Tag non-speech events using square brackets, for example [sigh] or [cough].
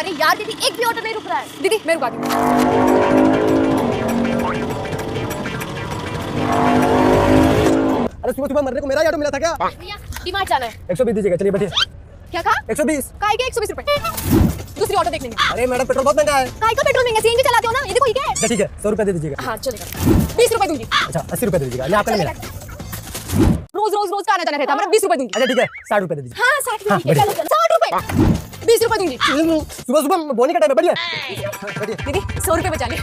अरे यार दीदी एक भी ऑटो नहीं रुक रहा है। दीदी मैं रुका दी। अरे सुबह सुबह मरने को मेरा ऑटो मिला था क्या? भैया डिमार्ट जाना है। एक सौ बीस दीजिएगा चलिए बैठिए। क्या कहा? एक सौ बीस। काय के एक सौ बीस रुपए? दूसरी ऑटो देख लेंगे। अरे मैडम पेट्रोल बहुत महँगा है। काय का पेट्रोल महँगा सीएनजी चलाते हो ना? ये देखो ये क्या है? अच्छा ठीक है सौ रुपये दे दीजिएगा। हाँ चलेगा। बीस रुपए दूँगी। अच्छा अस्सी रुपये दे दीजिएगा। आपका नहीं रोज रोज रोज का आना जाना रहता है। बीस रुपए दूँगी। अच्छा ठीक है साठ रुपये दे दीजिए हाँ साठ हाँ, रुपए। बीस रुपए दूँगी। [laughs] सुबह सुबह बोलने का टाइम है बढ़िया। [laughs] दीदी सौ रुपए बचा लिए।